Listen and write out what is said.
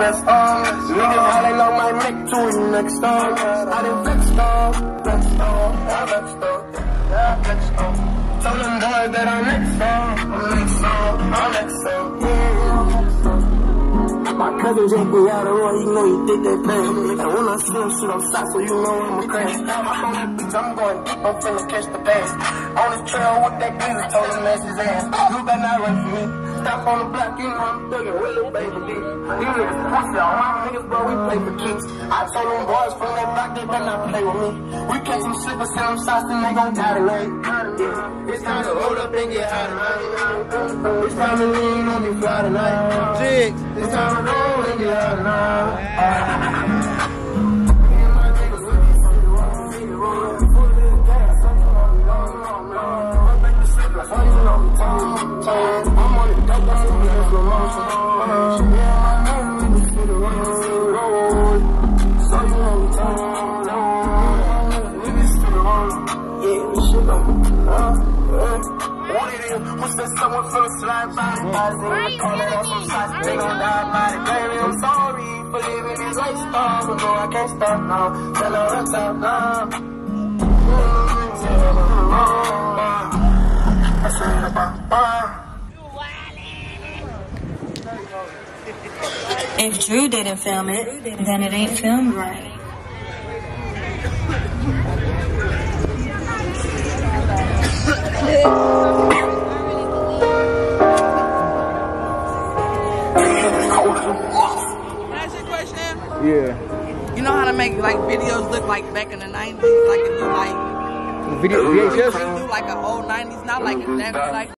Best on, niggas how they love my neck to it next on. I done flexed on, flexed on, I flexed on, yeah, I flexed on. Tell them boys that I'm next on, I'm next on, I'm next on, yeah. My cousin just be out of road, you know he did that thing. And when I see him shoot, I'm shot, so you know crash. I'm that bitch, I'm going deep, I'm finna catch the pass. On the trail with that geezer, told him that's his ass. You better not run for me. Stop on the block, you know I'm thuggin' with little baby D. These niggas pussy, all my niggas, bro, we play for keeps. I told them boys from that block, they better not play with me. We catch them slippers, send them shots, and they gon' die tonight. It's time to hold up and get high tonight. It's time to lean on me fly tonight. It's time to roll and get high tonight. Someone from slide by the body, they call it on some shots, they gon' die by the baby. I'm sorry for living this lifestyle, but no, I can't stop now. Tell her what's up now. I said, bye, bye. If Drew didn't film it, then it ain't filmed right. Can I ask you a question? Yeah. You know how to make like videos look like back in the 90s? Like if you like, Video you VHS. do like an old 90s, not like exactly like